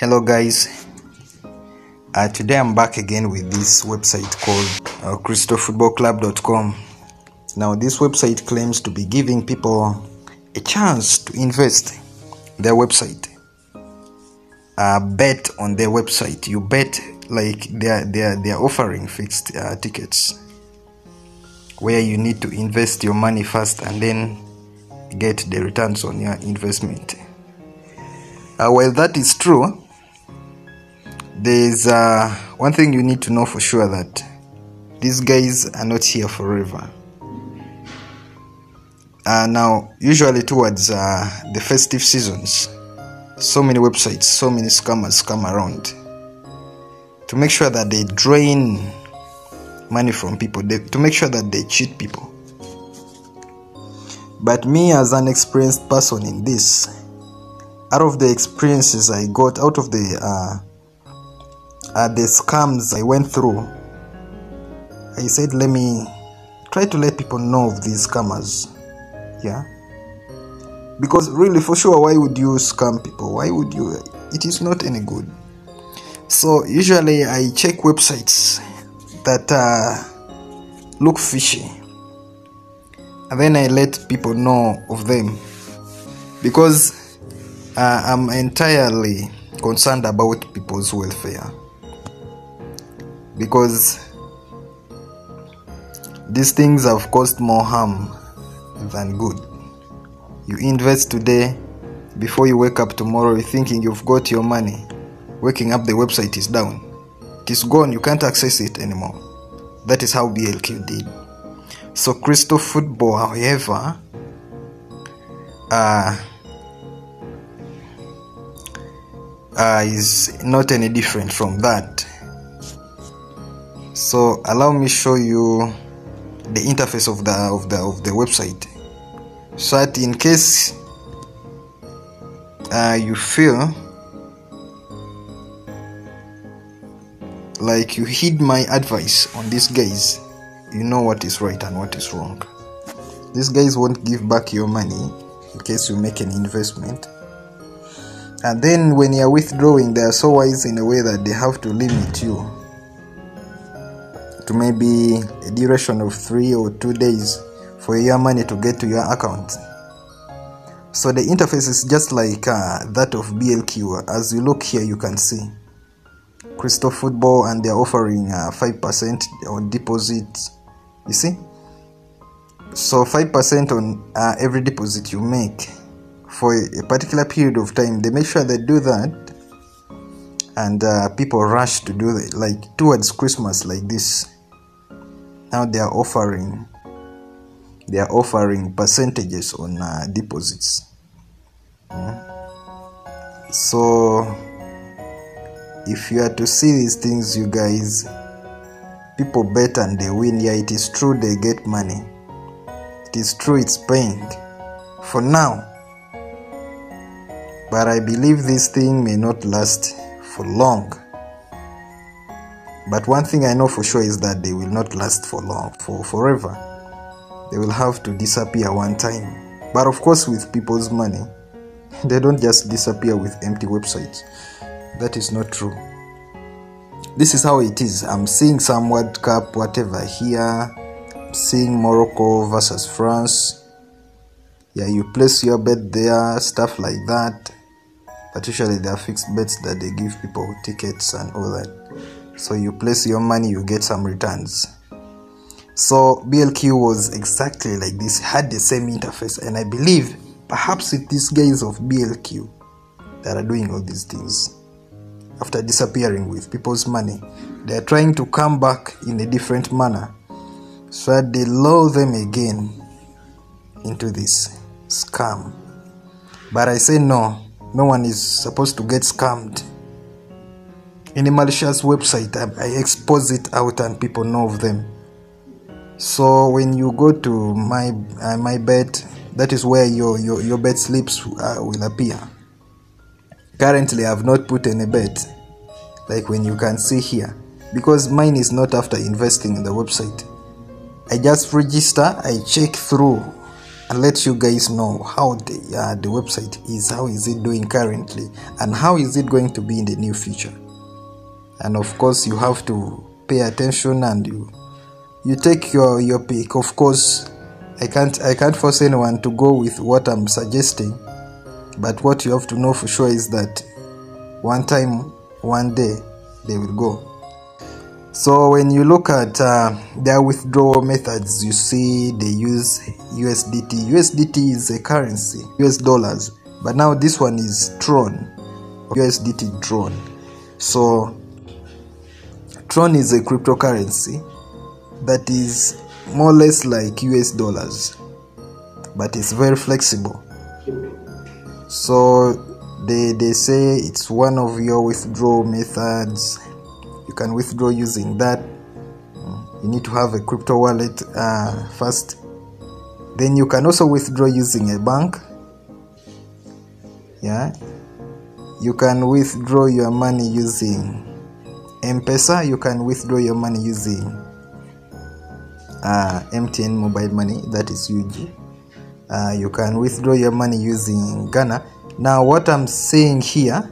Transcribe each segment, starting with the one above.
hello guys. Uh, today i'm back again with this website called uh, crystalfootballclub.com now this website claims to be giving people a chance to invest in their website. Uh, bet on their website. You bet like they're they're they're offering fixed uh, tickets where you need to invest your money first and then get the returns on your investment. Uh, while that is true there's uh, one thing you need to know for sure that these guys are not here forever. Uh, now usually towards uh, the festive seasons so many websites so many scammers come around to make sure that they drain money from people they, to make sure that they cheat people. But me as an experienced person in this out of the experiences i got out of the uh, uh, the scams i went through i said let me try to let people know of these scammers. Yeah. Because really for sure why would you scam people? Why would you? It is not any good. So usually i check websites that uh, look fishy. And then i let people know of them. Because uh, i'm entirely concerned about people's welfare because these things have caused more harm than good. You invest today before you wake up tomorrow thinking you've got your money. Waking up the website is down. It is gone you can't access it anymore. That is how blq did. So crystal football however uh, uh, is not any different from that so allow me show you the interface of the of the of the website. So that in case uh, you feel like you heed my advice on these guys you know what is right and what is wrong. These guys won't give back your money in case you make an investment. And then when you're withdrawing they are so wise in a way that they have to limit you to maybe a duration of three or two days for your money to get to your account. So the interface is just like uh, that of blq as you look here you can see crystal football and they're offering uh, 5% on deposit. You see? So 5% on uh, every deposit you make for a particular period of time. They make sure they do that and uh, people rush to do it like towards christmas like this now they are offering they are offering percentages on uh, deposits. Mm. so if you are to see these things you guys people bet and they win. Yeah it is true they get money. It is true it's paying for now. But i believe this thing may not last for long but one thing i know for sure is that they will not last for long for forever. They will have to disappear one time. But of course with people's money they don't just disappear with empty websites. That is not true. This is how it is. I'm seeing some world cup whatever here. I'm seeing morocco versus france. Yeah you place your bet there stuff like that. But usually there are fixed bets that they give people tickets and all that so you place your money you get some returns. So blq was exactly like this had the same interface and i believe perhaps with these guys of blq that are doing all these things after disappearing with people's money they are trying to come back in a different manner. So that they lure them again into this scam. But i say no no one is supposed to get scammed any malicious website I, I expose it out and people know of them. So when you go to my uh, my bet that is where your your, your bet slips uh, will appear. Currently i've not put any bet like when you can see here because mine is not after investing in the website. I just register i check through and let you guys know how the uh, the website is how is it doing currently and how is it going to be in the near future and of course you have to pay attention and you you take your your pick. Of course i can't i can't force anyone to go with what i'm suggesting. But what you have to know for sure is that one time one day they will go. So when you look at uh, their withdrawal methods you see they use usdt usdt is a currency us dollars. But now this one is tron usdt tron. So tron is a cryptocurrency that is more or less like us dollars but it's very flexible. So they they say it's one of your withdrawal methods. You can withdraw using that. You need to have a crypto wallet uh, first. Then you can also withdraw using a bank. Yeah. You can withdraw your money using m-pesa you can withdraw your money using uh, mtn mobile money that is UG. Uh, you can withdraw your money using ghana. Now what i'm saying here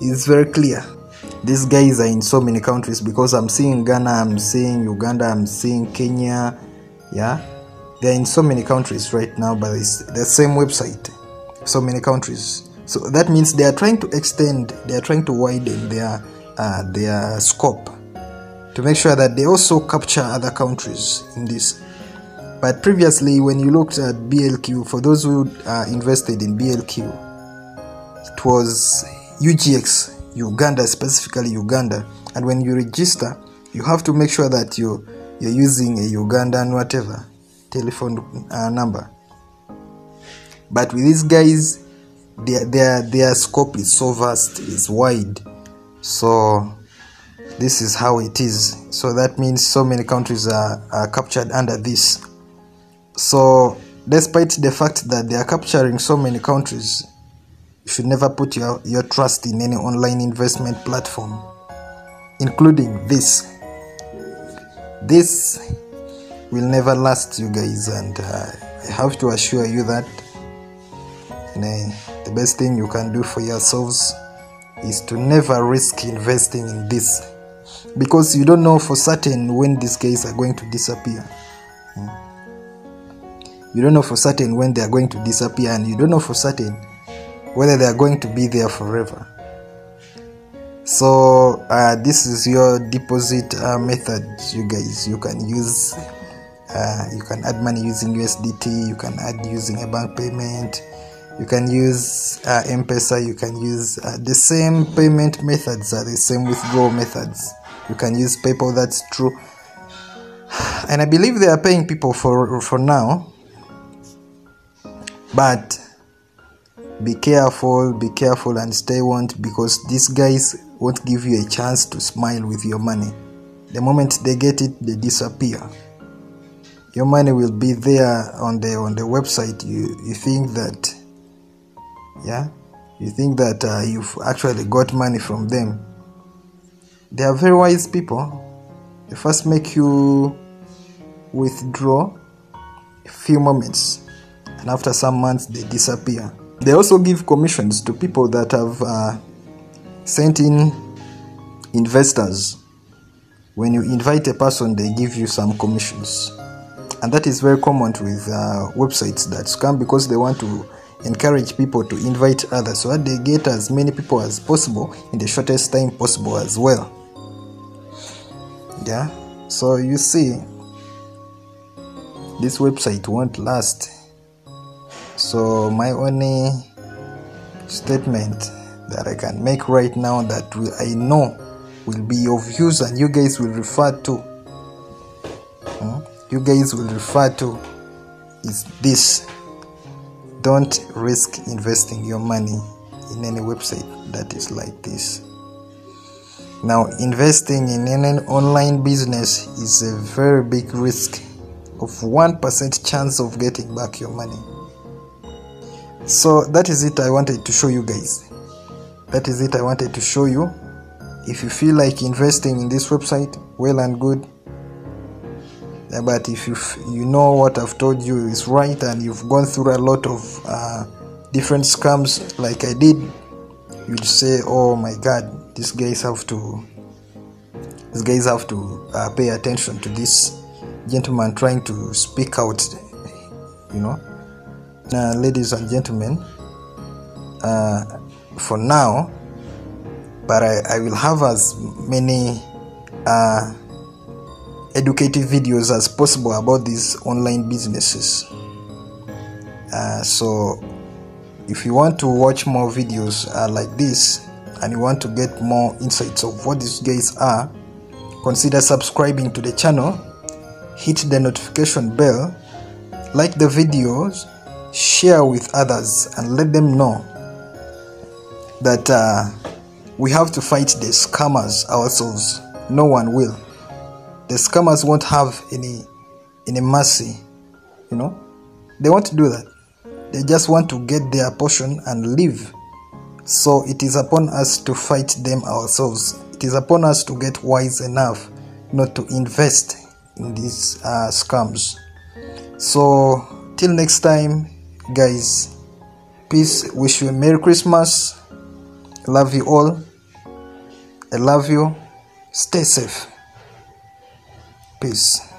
is very clear. These guys are in so many countries because i'm seeing ghana i'm seeing uganda i'm seeing kenya yeah? They're in so many countries right now but it's the same website. So many countries. So that means they are trying to extend they are trying to widen their uh, their scope to make sure that they also capture other countries in this. But previously when you looked at blq for those who are invested in blq it was ugx uganda specifically uganda. And when you register you have to make sure that you you're using a ugandan whatever telephone uh, number. But with these guys their their their scope is so vast is wide so this is how it is. So that means so many countries are, are captured under this. So despite the fact that they are capturing so many countries you should never put your, your trust in any online investment platform including this. This will never last you guys and uh, i have to assure you that and, uh, the best thing you can do for yourselves is to never risk investing in this. Because you don't know for certain when these guys are going to disappear. Hmm. you don't know for certain when they are going to disappear and you don't know for certain whether they are going to be there forever. So uh, this is your deposit uh, method you guys. You can use uh, you can add money using usdt you can add using a bank payment you can use uh, m-pesa you can use uh, the same payment methods are the same withdrawal methods. You can use paypal that's true. And i believe they are paying people for for now. But be careful be careful and stay warned because these guys won't give you a chance to smile with your money. The moment they get it they disappear. Your money will be there on the on the website. You you think that yeah? You think that uh, you've actually got money from them? They are very wise people. They first make you withdraw a few moments and after some months they disappear. They also give commissions to people that have uh, sent in investors. When you invite a person they give you some commissions. And that is very common with uh, websites that scam because they want to encourage people to invite others so that they get as many people as possible in the shortest time possible as well. Yeah so you see this website won't last. So my only statement that i can make right now that i know will be of use and you guys will refer to hmm, you guys will refer to is this don't risk investing your money in any website that is like this. Now investing in any online business is a very big risk of 1% chance of getting back your money. So that is it i wanted to show you guys. That is it i wanted to show you. If you feel like investing in this website well and good but if you you know what I've told you is right and you've gone through a lot of uh, different scams like I did, you'd say, "Oh my God, these guys have to, these guys have to uh, pay attention to this gentleman trying to speak out." You know, ladies and gentlemen, uh, for now, but I, I will have as many uh, educative videos as possible about these online businesses. Uh, so, if you want to watch more videos uh, like this and you want to get more insights of what these guys are, consider subscribing to the channel, hit the notification bell, like the videos, share with others, and let them know that uh, we have to fight the scammers ourselves. No one will. The scammers won't have any any mercy, you know. They won't do that. They just want to get their portion and leave. So it is upon us to fight them ourselves. It is upon us to get wise enough not to invest in these uh, scams. So till next time, guys. Peace. Wish you a Merry Christmas. Love you all. I love you. Stay safe. Peace.